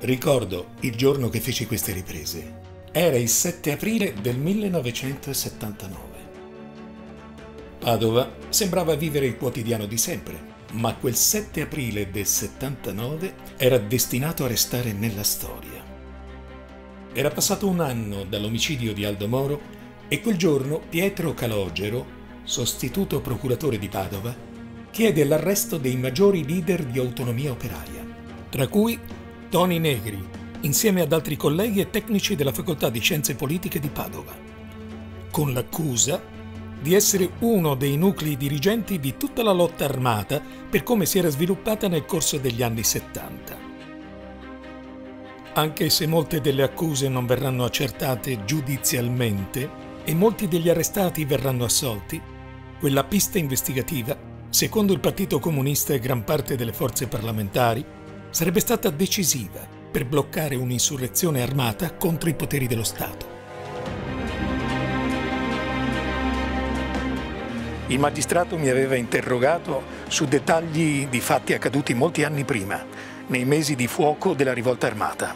Ricordo il giorno che feci queste riprese. Era il 7 aprile del 1979. Padova sembrava vivere il quotidiano di sempre, ma quel 7 aprile del 79 era destinato a restare nella storia. Era passato un anno dall'omicidio di Aldo Moro e quel giorno Pietro Calogero, sostituto procuratore di Padova, chiede l'arresto dei maggiori leader di autonomia operaia, tra cui Toni Negri, insieme ad altri colleghi e tecnici della Facoltà di Scienze Politiche di Padova, con l'accusa di essere uno dei nuclei dirigenti di tutta la lotta armata per come si era sviluppata nel corso degli anni 70. Anche se molte delle accuse non verranno accertate giudizialmente e molti degli arrestati verranno assolti, quella pista investigativa, secondo il Partito Comunista e gran parte delle forze parlamentari, sarebbe stata decisiva per bloccare un'insurrezione armata contro i poteri dello Stato. Il magistrato mi aveva interrogato su dettagli di fatti accaduti molti anni prima, nei mesi di fuoco della rivolta armata.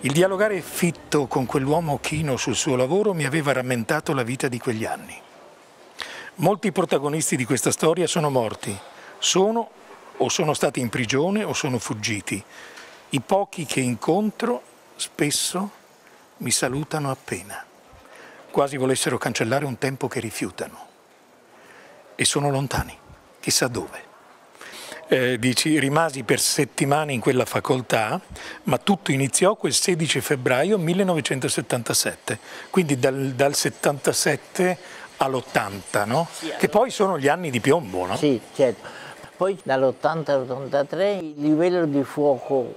Il dialogare fitto con quell'uomo chino sul suo lavoro mi aveva rammentato la vita di quegli anni. Molti protagonisti di questa storia sono morti, sono o sono stati in prigione o sono fuggiti. I pochi che incontro spesso mi salutano appena, quasi volessero cancellare un tempo che rifiutano. E sono lontani, chissà dove. Eh, dici, rimasi per settimane in quella facoltà, ma tutto iniziò quel 16 febbraio 1977, quindi dal, dal 77 all'80, no? Che poi sono gli anni di piombo, no? Sì, certo. Poi dall'80 all'83 il livello di fuoco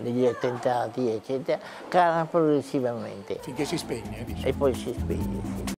degli attentati, eccetera, cala progressivamente. Finché si spegne, dici. E poi si spegne, sì.